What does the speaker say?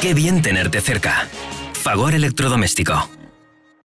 Qué bien tenerte cerca. Fagor Electrodoméstico.